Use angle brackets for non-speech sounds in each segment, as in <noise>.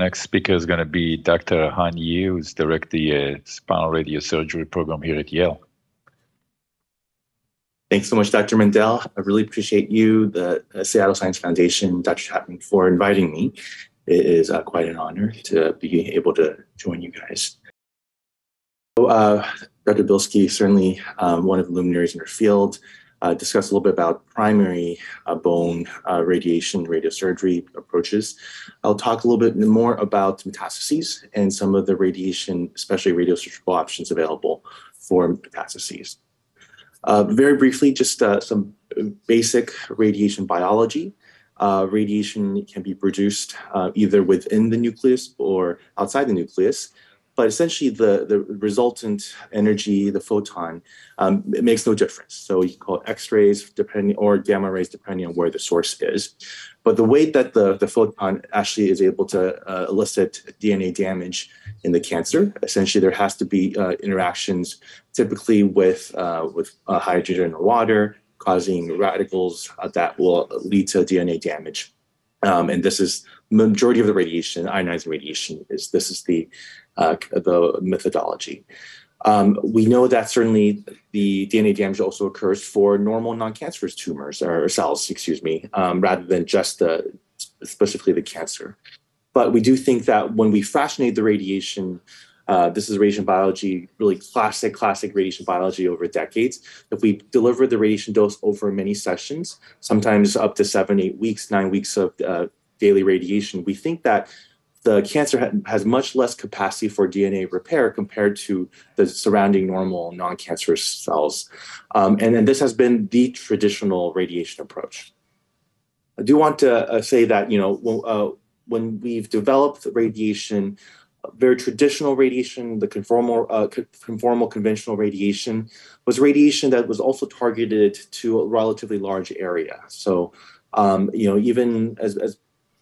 next speaker is going to be Dr. Han Yi, who's director the uh, spinal radiosurgery program here at Yale. Thanks so much, Dr. Mendel. I really appreciate you, the uh, Seattle Science Foundation, Dr. Chapman, for inviting me. It is uh, quite an honor to be able to join you guys. So, uh, Dr. Bilsky, certainly um, one of the luminaries in her field, uh, discuss a little bit about primary uh, bone uh, radiation radiosurgery approaches. I'll talk a little bit more about metastases and some of the radiation, especially radiosurgical options available for metastases. Uh, very briefly, just uh, some basic radiation biology. Uh, radiation can be produced either within the nucleus or outside the nucleus but essentially the, the resultant energy, the photon, um, it makes no difference. So you can call it X-rays depending or gamma rays depending on where the source is. But the way that the, the photon actually is able to uh, elicit DNA damage in the cancer, essentially there has to be uh, interactions typically with, uh, with uh, hydrogen or water, causing radicals uh, that will lead to DNA damage. Um, and this is majority of the radiation, ionizing radiation, is this is the uh, the methodology. Um, we know that certainly the DNA damage also occurs for normal non-cancerous tumors or cells, excuse me, um, rather than just the specifically the cancer. But we do think that when we fractionate the radiation, uh, this is radiation biology, really classic, classic radiation biology over decades. If we deliver the radiation dose over many sessions, sometimes up to seven, eight weeks, nine weeks of uh, daily radiation, we think that the cancer ha- has much less capacity for DNA repair compared to the surrounding normal non-cancerous cells. Um, and, and this has been the traditional radiation approach. I do want to uh, say that, you know, when, uh, when we've developed radiation, very traditional radiation, the conformal, uh, conformal conventional radiation, was radiation that was also targeted to a relatively large area. So, um, you know, even as, as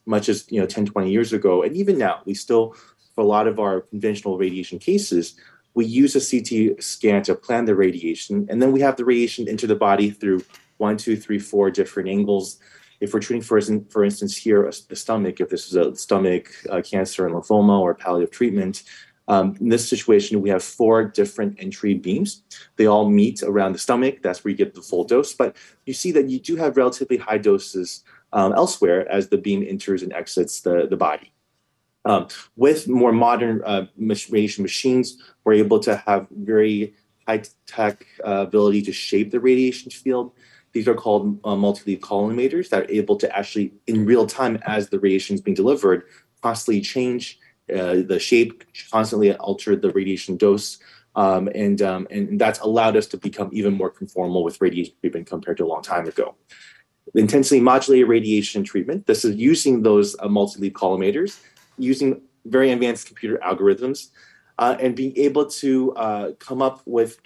much as you know 10 20 years ago and even now we still for a lot of our conventional radiation cases we use a ct scan to plan the radiation and then we have the radiation enter the body through one two three four different angles if we're treating for, for instance here the stomach if this is a stomach uh, cancer and lymphoma or palliative treatment um, in this situation, we have four different entry beams. They all meet around the stomach. That's where you get the full dose. But you see that you do have relatively high doses um, elsewhere as the beam enters and exits the, the body. Um, with more modern uh, radiation machines, we're able to have very high tech uh, ability to shape the radiation field. These are called uh, multi-leaf collimators that are able to actually, in real time, as the radiation is being delivered, constantly change uh, the shape, constantly alter the radiation dose. Um, and, um, and that's allowed us to become even more conformal with radiation treatment compared to a long time ago intensity modulated radiation treatment. This is using those uh, multi-leaf collimators, using very advanced computer algorithms, uh, and being able to uh, come up with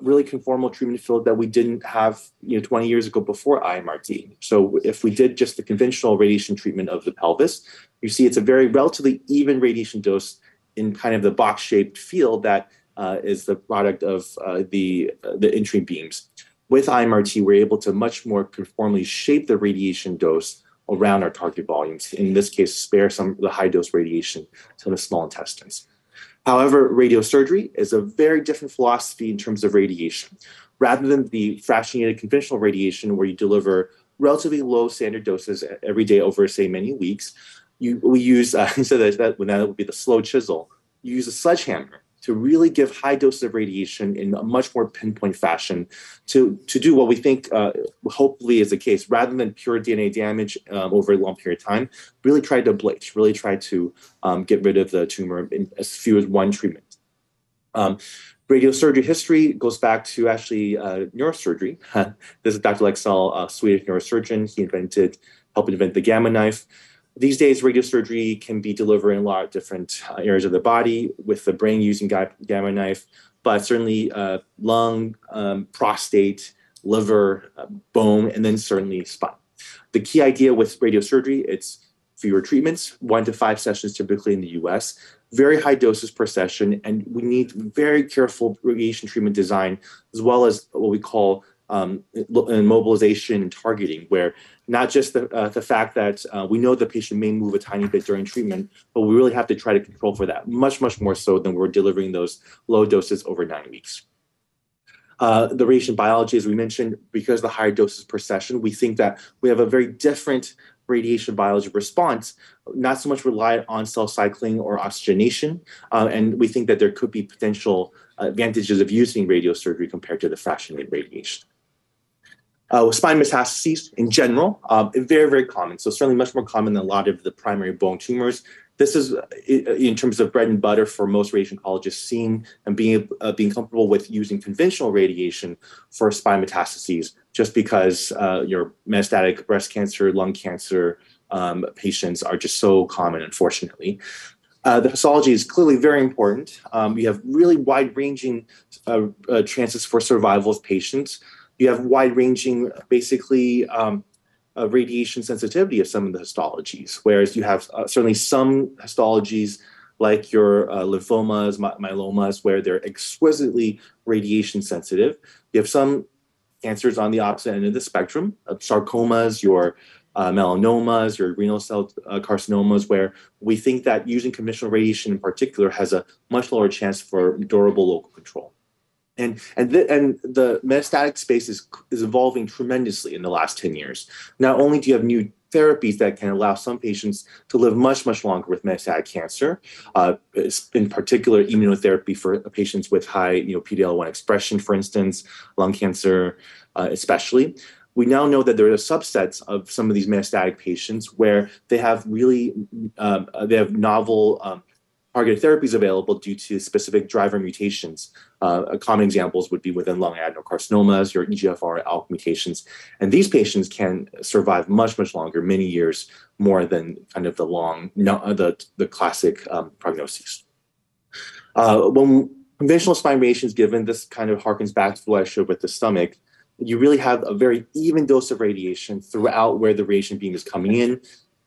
really conformal treatment field that we didn't have you know 20 years ago before IMRT. So if we did just the conventional radiation treatment of the pelvis, you see it's a very relatively even radiation dose in kind of the box-shaped field that uh, is the product of uh, the uh, the entry beams with IMRT, we're able to much more conformally shape the radiation dose around our target volumes. In this case, spare some of the high dose radiation to the small intestines. However, radiosurgery is a very different philosophy in terms of radiation. Rather than the fractionated conventional radiation, where you deliver relatively low standard doses every day over, say, many weeks, you, we use, <laughs> uh, instead of that, that would be the slow chisel, you use a sledgehammer to really give high doses of radiation in a much more pinpoint fashion to, to do what we think uh, hopefully is the case rather than pure DNA damage um, over a long period of time, really try to ablate, really try to um, get rid of the tumor in as few as one treatment. Um, radiosurgery history goes back to actually uh, neurosurgery. <laughs> this is Dr. Leksell, a Swedish neurosurgeon. He invented, helped invent the gamma knife. These days, radiosurgery can be delivered in a lot of different uh, areas of the body with the brain using gamma knife, but certainly uh, lung, um, prostate, liver, uh, bone, and then certainly spine. The key idea with radiosurgery, it's fewer treatments, one to five sessions typically in the US, very high doses per session, and we need very careful radiation treatment design, as well as what we call um, mobilization and targeting, where not just the, uh, the fact that uh, we know the patient may move a tiny bit during treatment, but we really have to try to control for that, much, much more so than we're delivering those low doses over nine weeks. Uh, the radiation biology, as we mentioned, because the higher doses per session, we think that we have a very different radiation biology response, not so much reliant on cell cycling or oxygenation. Uh, and we think that there could be potential advantages of using radiosurgery compared to the fractionated radiation. Uh, with spine metastases in general, um, very, very common. So certainly much more common than a lot of the primary bone tumors. This is, in terms of bread and butter for most radiation oncologists, seeing and being uh, being comfortable with using conventional radiation for spine metastases, just because uh, your metastatic breast cancer, lung cancer um, patients are just so common, unfortunately. Uh, the histology is clearly very important. Um, you have really wide-ranging uh, uh, chances for survival of patients you have wide ranging, basically, um, uh, radiation sensitivity of some of the histologies, whereas you have uh, certainly some histologies like your uh, lymphomas, my- myelomas, where they're exquisitely radiation sensitive. You have some cancers on the opposite end of the spectrum, sarcomas, your uh, melanomas, your renal cell uh, carcinomas, where we think that using conventional radiation in particular has a much lower chance for durable local control and and the, and the metastatic space is is evolving tremendously in the last 10 years. Not only do you have new therapies that can allow some patients to live much much longer with metastatic cancer uh, in particular immunotherapy for patients with high you know pdl1 expression for instance lung cancer uh, especially. We now know that there are subsets of some of these metastatic patients where they have really um, they have novel um, targeted therapies available due to specific driver mutations. Uh, common examples would be within lung adenocarcinomas, your EGFR ALK mutations. And these patients can survive much, much longer, many years more than kind of the long, no, uh, the, the classic um. Uh, when conventional spine radiation is given, this kind of harkens back to what I showed with the stomach. You really have a very even dose of radiation throughout where the radiation beam is coming in.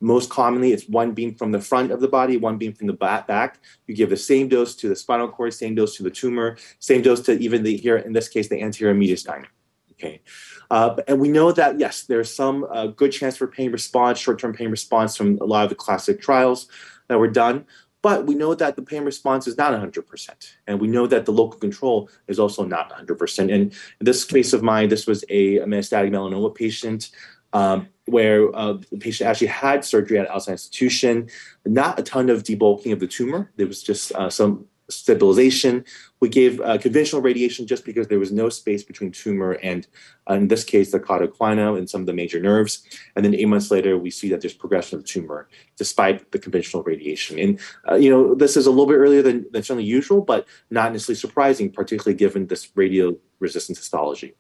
Most commonly, it's one beam from the front of the body, one beam from the back. Back. You give the same dose to the spinal cord, same dose to the tumor, same dose to even the here in this case the anterior mediastinum. Okay, uh, and we know that yes, there's some uh, good chance for pain response, short-term pain response from a lot of the classic trials that were done. But we know that the pain response is not 100%. And we know that the local control is also not 100%. And in this case of mine, this was a, a metastatic melanoma patient um, where uh, the patient actually had surgery at outside institution, not a ton of debulking of the tumor. There was just uh, some stabilization. We gave uh, conventional radiation just because there was no space between tumor and, uh, in this case, the cauda equina and some of the major nerves. And then eight months later, we see that there's progression of the tumor despite the conventional radiation. And, uh, you know, this is a little bit earlier than, than usual, but not necessarily surprising, particularly given this radio resistant histology.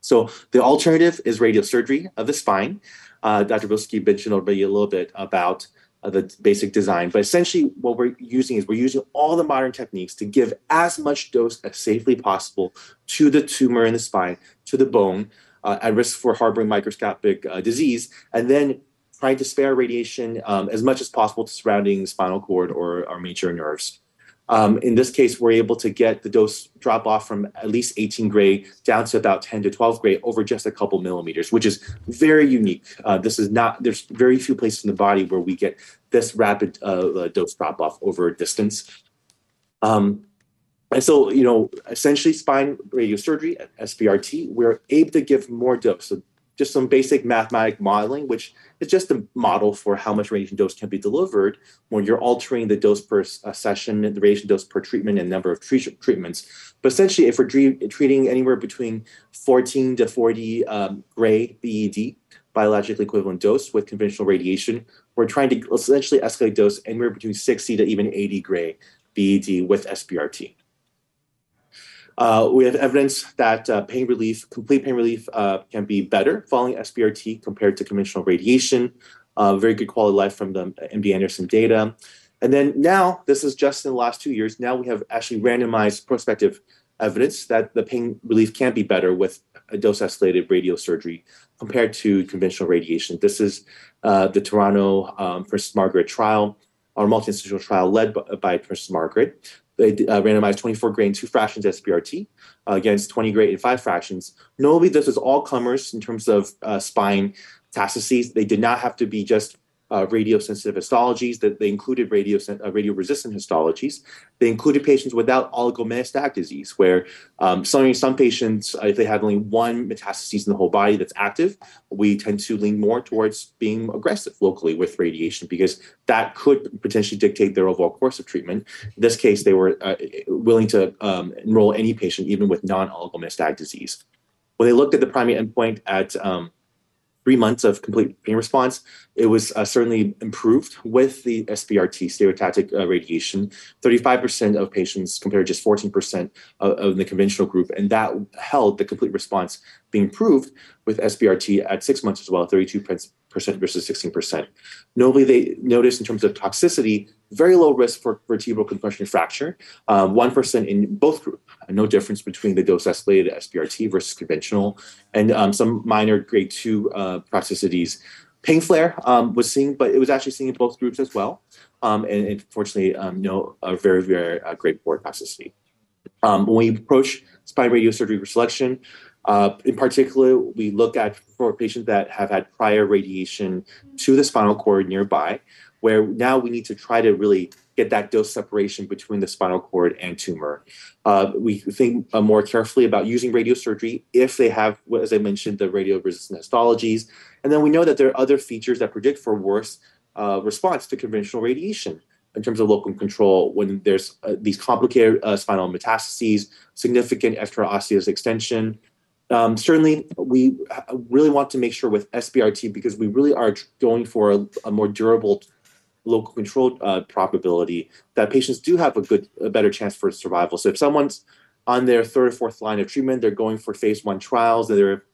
So the alternative is radiosurgery of the spine. Uh, Dr. Bilsky mentioned already a little bit about uh, the basic design, but essentially what we're using is we're using all the modern techniques to give as much dose as safely possible to the tumor in the spine, to the bone, uh, at risk for harboring microscopic uh, disease, and then trying to spare radiation um, as much as possible to surrounding spinal cord or, or major nerves. Um, in this case, we're able to get the dose drop off from at least 18 gray down to about 10 to 12 gray over just a couple millimeters, which is very unique. Uh, this is not, there's very few places in the body where we get this rapid uh, uh dose drop off over a distance. Um, and so, you know, essentially spine radiosurgery, SBRT, we're able to give more dose. So just some basic mathematic modeling, which is just a model for how much radiation dose can be delivered when you're altering the dose per uh, session, the radiation dose per treatment, and number of treat- treatments. But essentially, if we're treating anywhere between 14 to 40 um, gray BED, biologically equivalent dose with conventional radiation, we're trying to essentially escalate dose anywhere between 60 to even 80 gray BED with SBRT. Uh, we have evidence that uh, pain relief, complete pain relief, uh, can be better following SBRT compared to conventional radiation. Uh, very good quality of life from the MD Anderson data. And then now, this is just in the last two years, now we have actually randomized prospective evidence that the pain relief can be better with a dose escalated radiosurgery compared to conventional radiation. This is uh, the Toronto um, Princess Margaret trial, our multi institutional trial led by, by Princess Margaret they uh, randomized 24 gray and two fractions SBRT uh, against 20 gray and five fractions. Notably, this was all comers in terms of uh, spine metastases. They did not have to be just uh, radio-sensitive histologies. That they included radio uh, radio-resistant histologies. They included patients without oligometastatic disease, where um, some some patients, uh, if they have only one metastasis in the whole body that's active, we tend to lean more towards being aggressive locally with radiation because that could potentially dictate their overall course of treatment. In this case, they were uh, willing to um, enroll any patient, even with non-oligometastatic disease. When they looked at the primary endpoint at um, three months of complete pain response. It was uh, certainly improved with the SBRT, stereotactic uh, radiation. 35% of patients compared to just 14% of, of, the conventional group. And that held the complete response being improved with SBRT at six months as well, 32% versus 16%. Notably, they noticed in terms of toxicity, very low risk for vertebral compression fracture, um, 1% in both groups no difference between the dose escalated SBRT versus conventional, and um, some minor grade two uh, toxicities. Pain flare um, was seen, but it was actually seen in both groups as well. Um, and, and, fortunately, um, no a very, very uh, grade four toxicity. Um, when we approach spine radiosurgery for selection, uh, in particular, we look at for patients that have had prior radiation to the spinal cord nearby, where now we need to try to really get that dose separation between the spinal cord and tumor. Uh, we think uh, more carefully about using radiosurgery if they have, as I mentioned, the radio-resistant histologies. And then we know that there are other features that predict for worse uh, response to conventional radiation in terms of local control when there's uh, these complicated uh, spinal metastases, significant extraosseous extension. Um, certainly, we really want to make sure with SBRT because we really are going for a, a more durable local control uh, probability that patients do have a good, a better chance for survival. So if someone's on their third or fourth line of treatment, they're going for phase one trials, and they're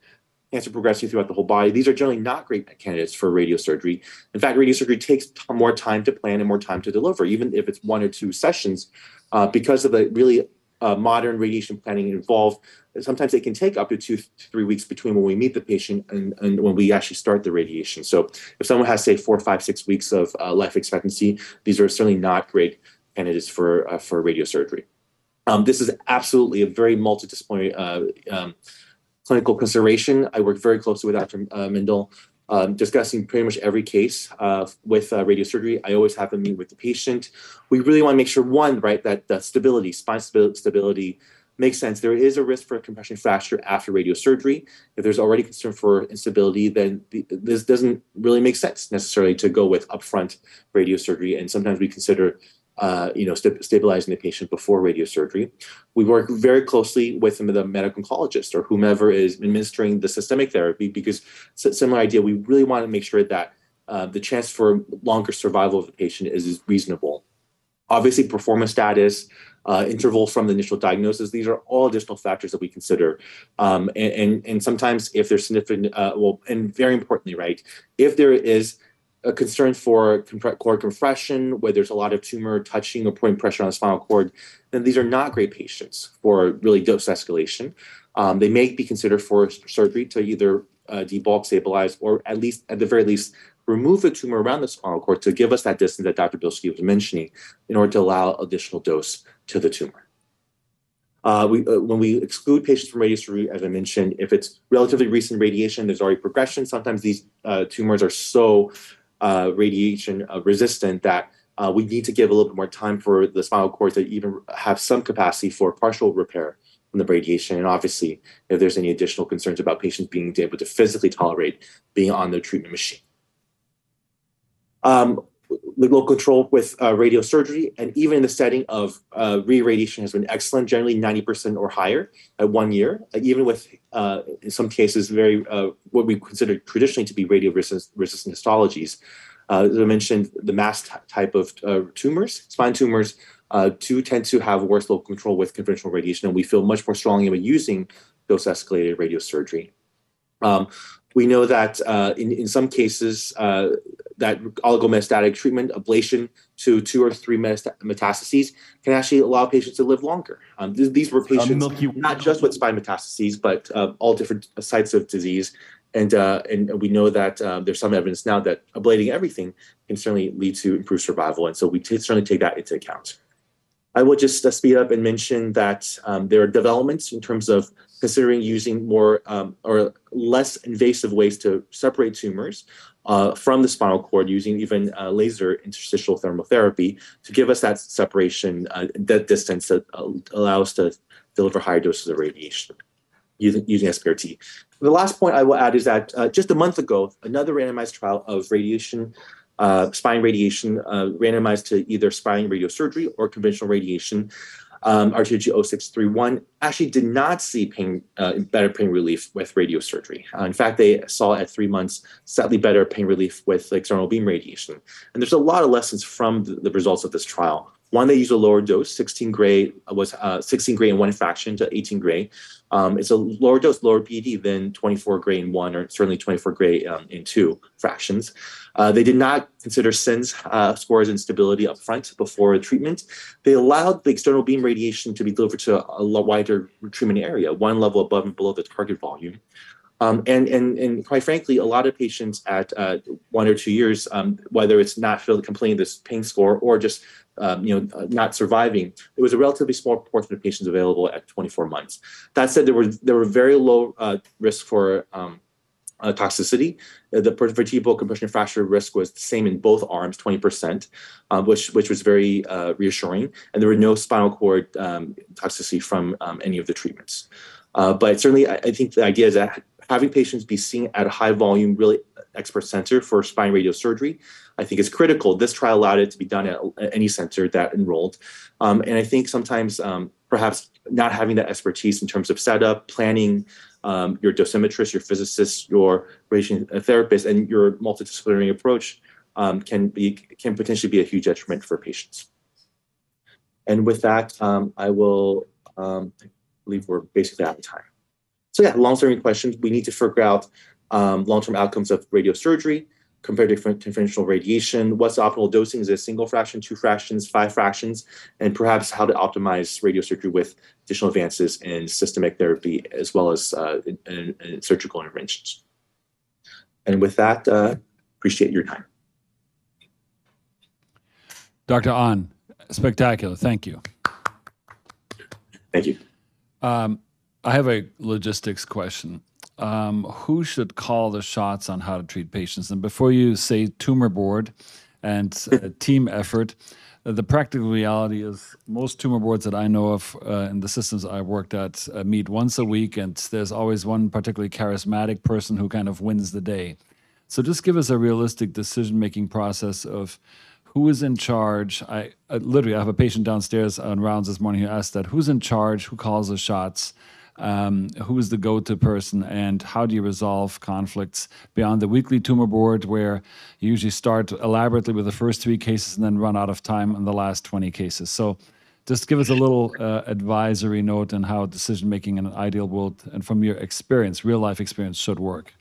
cancer progressing throughout the whole body. These are generally not great candidates for radiosurgery. In fact, radiosurgery takes t- more time to plan and more time to deliver, even if it's one or two sessions, uh, because of the really uh, modern radiation planning involved sometimes it can take up to two to three weeks between when we meet the patient and, and, when we actually start the radiation. So if someone has say four, five, six weeks of uh, life expectancy, these are certainly not great candidates for uh, for radiosurgery. Um, this is absolutely a very multidisciplinary uh, um, clinical consideration. I work very closely with Dr. Uh, Mendel. Um, discussing pretty much every case uh, with uh, radiosurgery. I always have them meet with the patient. We really want to make sure, one, right, that the stability, spine stability, makes sense. There is a risk for a compression fracture after radiosurgery. If there's already concern for instability, then the, this doesn't really make sense necessarily to go with upfront radiosurgery. And sometimes we consider, uh, you know, st- stabilizing the patient before radiosurgery. We work very closely with the medical oncologist or whomever is administering the systemic therapy because similar idea. We really want to make sure that uh, the chance for longer survival of the patient is, is reasonable. Obviously, performance status, uh, interval from the initial diagnosis. These are all additional factors that we consider. Um, and, and, and, sometimes if there's significant, uh, well, and very importantly, right, if there is a concern for cord compression, where there's a lot of tumor touching or putting pressure on the spinal cord, then these are not great patients for really dose escalation. Um, they may be considered for surgery to either uh, debulk, stabilize, or at least, at the very least, remove the tumor around the spinal cord to give us that distance that Dr. Bilsky was mentioning in order to allow additional dose to the tumor. Uh, we, uh, when we exclude patients from radiosurgery, as I mentioned, if it's relatively recent radiation, there's already progression. Sometimes these uh, tumors are so uh, radiation uh, resistant that uh, we need to give a little bit more time for the spinal cord to even have some capacity for partial repair from the radiation. And obviously, if there's any additional concerns about patients being able to physically tolerate being on the treatment machine. Um, local control with uh, radiosurgery, and even in the setting of uh, re-radiation has been excellent, generally 90% or higher at one year, uh, even with, uh, in some cases, very uh, what we consider traditionally to be radio-resistant histologies. Uh, as I mentioned, the mass type of tumors, spine tumors, do tend to have worse local control with conventional radiation, and we feel much more strongly about using dose-escalated radiosurgery. Um, we know that uh, in, in some cases, uh, that oligometastatic treatment, ablation to two or three metastases, can actually allow patients to live longer. Um, th- these were patients not just with spine metastases, but uh, all different sites of disease. And, uh, and we know that uh, there's some evidence now that ablating everything can certainly lead to improved survival. And so we t- certainly take that into account. I will just uh, speed up and mention that um, there are developments in terms of considering using more um, or less invasive ways to separate tumors uh, from the spinal cord using even uh, laser interstitial thermotherapy to give us that separation, uh, that distance that uh, allows us to deliver higher doses of radiation using, using SBRT. The last point I will add is that uh, just a month ago, another randomized trial of radiation uh, spine radiation uh, randomized to either spine radiosurgery or conventional radiation um, RTOG 0631 actually did not see pain, uh, better pain relief with radiosurgery. Uh, in fact, they saw at three months slightly better pain relief with external beam radiation. And there's a lot of lessons from the, the results of this trial. One, they used a lower dose, 16 gray was uh, 16 gray in one fraction to 18 gray. Um, it's a lower dose, lower BED than 24 gray in one, or certainly 24 gray um, in two fractions. Uh, they did not consider SINS uh, scores and stability up front before treatment. They allowed the external beam radiation to be delivered to a wider treatment area, one level above and below the target volume. Um, and, and, and quite frankly, a lot of patients at uh, one or two years, um, whether it's not feeling complaining this pain score or just um, you know, uh, not surviving, it was a relatively small proportion of patients available at 24 months. That said, there were there were very low uh, risk for um, uh, toxicity. Uh, the vertebral compression fracture risk was the same in both arms, 20%, uh, which which was very uh, reassuring. And there were no spinal cord um, toxicity from um, any of the treatments. but certainly, I, I think the idea is that having patients be seen at a high volume, really expert center for spine radiosurgery, I think is critical. This trial allowed it to be done at, any center that enrolled. Um, and I think sometimes um, perhaps not having that expertise in terms of setup, planning, um, your dosimetrist, your physicist, your radiation therapist, and your multidisciplinary approach um, can be can potentially be a huge detriment for patients. And with that, um, I will um, believe we're basically out of time. So yeah, long-term questions. We need to figure out um, long-term outcomes of radiosurgery compared to conventional radiation. What's the optimal dosing? Is it a single fraction, two fractions, five fractions? And perhaps how to optimize radiosurgery with additional advances in systemic therapy as well as uh, in, in, in surgical interventions. And with that, uh, appreciate your time. Dr. An, spectacular. Thank you. Thank you. Um, I have a logistics question. Um, who should call the shots on how to treat patients? And before you say tumor board and uh, <laughs> team effort, uh, the practical reality is most tumor boards that I know of uh, in the systems I worked at uh, meet once a week, and there's always one particularly charismatic person who kind of wins the day. So just give us a realistic decision making process of who is in charge. I, I literally I have a patient downstairs on rounds this morning who asked that who's in charge, who calls the shots um, who is the go-to person and how do you resolve conflicts beyond the weekly tumor board where you usually start elaborately with the first three cases and then run out of time on the last 20 cases so just give us a little uh, advisory note on how decision making in an ideal world and from your experience real life experience should work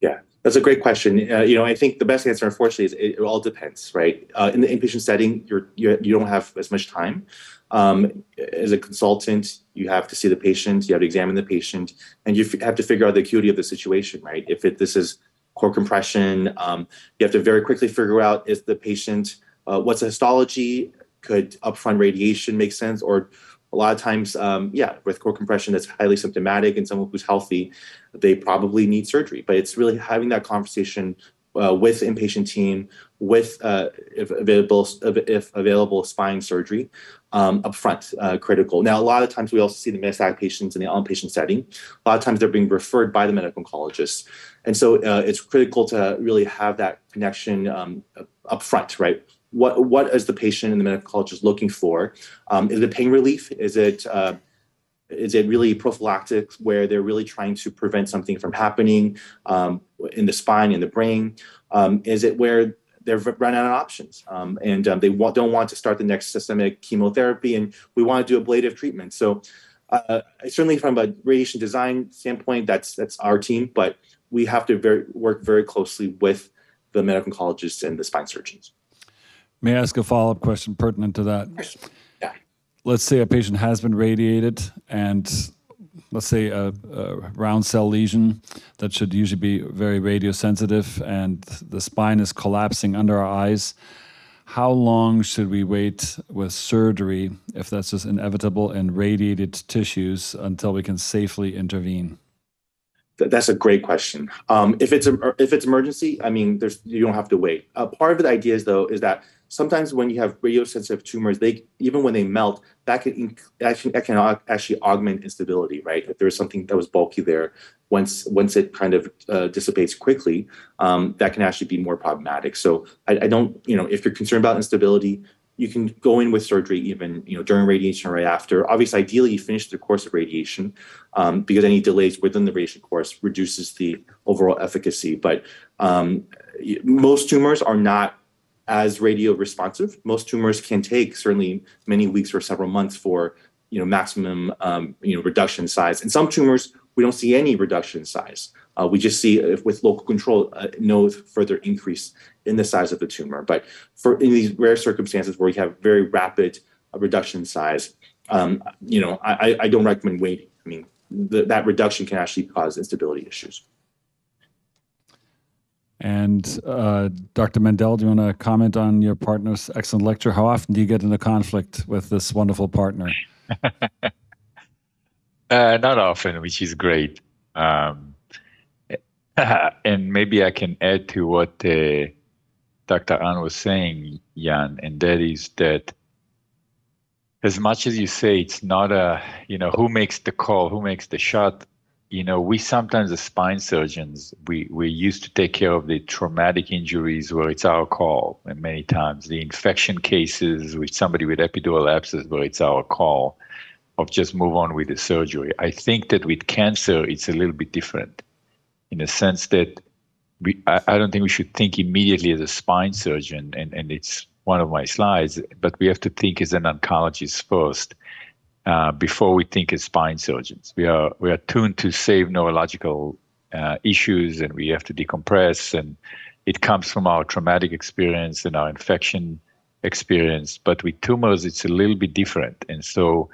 yeah that's a great question. Uh, you know, I think the best answer, unfortunately, is it, it all depends, right? Uh, in the inpatient setting, you're you, you don't have as much time. Um, as a consultant, you have to see the patient, you have to examine the patient, and you f- have to figure out the acuity of the situation, right? If it, this is cord compression, um, you have to very quickly figure out is the patient, uh, what's the histology? Could upfront radiation make sense? Or a lot of times, um, yeah, with cord compression that's highly symptomatic and someone who's healthy, they probably need surgery. But it's really having that conversation uh, with inpatient team, with uh, if available if available spine surgery um, upfront uh, critical. Now, a lot of times we also see the metastatic patients in the outpatient setting. A lot of times they're being referred by the medical oncologist, and so uh, it's critical to really have that connection um, upfront, right? What what is the patient and the medical oncologist looking for? Um, is it pain relief? Is it uh, is it really prophylactic where they're really trying to prevent something from happening um, in the spine in the brain um, is it where they've run out of options um, and um, they don't want to start the next systemic chemotherapy and we want to do ablative treatment. So uh, certainly from a radiation design standpoint that's that's our team but we have to very, work very closely with the medical oncologists and the spine surgeons. May i ask a follow-up question pertinent to that? Let's say a patient has been radiated and let's say a, a, round cell lesion that should usually be very radiosensitive and the spine is collapsing under our eyes how long should we wait with surgery if that's just inevitable in radiated tissues until we can safely intervene? That's a great question. Um, if it's a, if it's emergency, I mean, there's you don't have to wait. Uh, part of the idea is though is that sometimes when you have radiosensitive tumors, they even when they melt, that can actually that can actually augment instability, right? If there's something that was bulky there, once once it kind of uh, dissipates quickly, um, that can actually be more problematic. So I, I, don't, you know, if you're concerned about instability, you can go in with surgery even you know during radiation or right after. Obviously, ideally, you finish the course of radiation um, because any delays within the radiation course reduces the overall efficacy. But um, most tumors are not as radio responsive. Most tumors can take certainly many weeks or several months for you know maximum um, you know reduction size. And some tumors we don't see any reduction size. Uh, we just see uh, with local control uh, no further increase in the size of the tumor. But for in these rare circumstances where you have very rapid uh, reduction size, um, you know, I, I, don't recommend waiting. I mean, the, that reduction can actually cause instability issues. And uh, Dr. Mendel, do you want to comment on your partner's excellent lecture? How often do you get into conflict with this wonderful partner? <laughs> uh, not often, which is great. Um, <laughs> and maybe I can add to what uh, Dr. An was saying, Jan, and that is that as much as you say it's not a, you know, who makes the call, who makes the shot, you know, we sometimes as spine surgeons, we, we used to take care of the traumatic injuries where it's our call, and many times the infection cases with somebody with epidural abscess where it's our call of just move on with the surgery. I think that with cancer, it's a little bit different in the sense that we, I, I, don't think we should think immediately as a spine surgeon, and, and it's one of my slides, but we have to think as an oncologist first uh, before we think as spine surgeons. We are we are tuned to save neurological uh, issues, and we have to decompress, and it comes from our traumatic experience and our infection experience. But with tumors, it's a little bit different, and so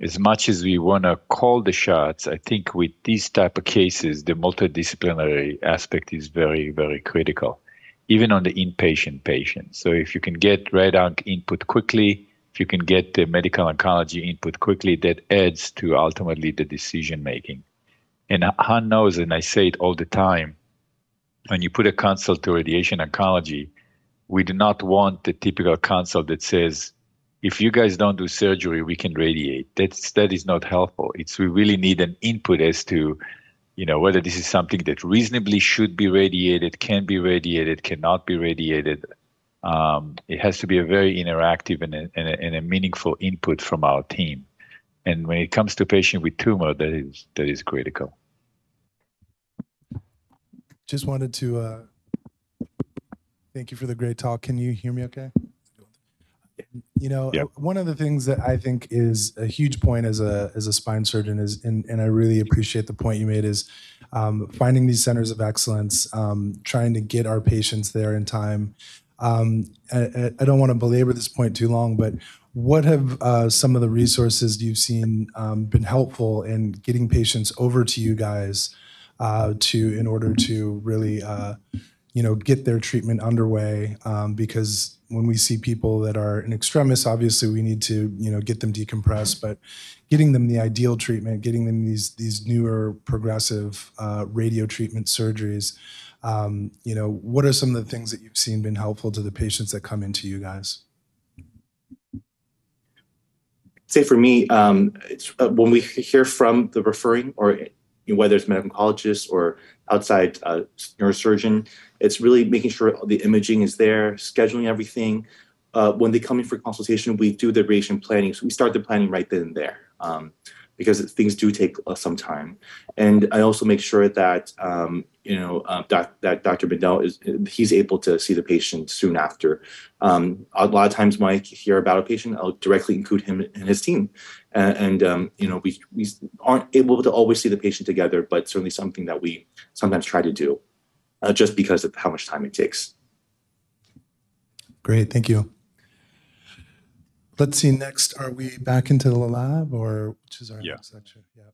as much as we want to call the shots, I think with these type of cases, the multidisciplinary aspect is very, very critical, even on the inpatient patient. So if you can get red onc input quickly, if you can get the medical oncology input quickly, that adds to ultimately the decision making. And Han knows, and I say it all the time, when you put a consult to radiation oncology, we do not want the typical consult that says, if you guys don't do surgery, we can radiate. That's that is not helpful. It's we really need an input as to, you know, whether this is something that reasonably should be radiated, can be radiated, cannot be radiated. Um, it has to be a very interactive and a, and, a, and a meaningful input from our team. And when it comes to patient with tumor, that is that is critical. Just wanted to uh, thank you for the great talk. Can you hear me okay? You know, yep. one of the things that I think is a huge point as a as a spine surgeon is, and, and I really appreciate the point you made is um, finding these centers of excellence, um, trying to get our patients there in time. Um, I, I, don't want to belabor this point too long, but what have uh, some of the resources you've seen um, been helpful in getting patients over to you guys uh, to in order to really uh, you know get their treatment underway? Um, because when we see people that are in extremis obviously we need to you know get them decompressed but getting them the ideal treatment getting them these these newer progressive uh, radio treatment surgeries um, you know what are some of the things that you've seen been helpful to the patients that come into you guys say for me um, it's uh, when we hear from the referring or whether it's medical oncologist or outside uh, neurosurgeon. It's really making sure the imaging is there, scheduling everything. Uh, when they come in for consultation, we do the radiation planning. So we start the planning right then and there. Um, because things do take uh, some time. And I also make sure that um, you know uh, doc, that Dr. Mendel is he's able to see the patient soon after. Um, a lot of times when I hear about a patient, I'll directly include him and his team, and, and um, you know we we aren't able to always see the patient together, but certainly something that we sometimes try to do, uh, just because of how much time it takes. Great, thank you. Let's see, next, are we back into the lab or which is our yeah. next section? Yeah.